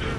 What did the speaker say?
Ugh!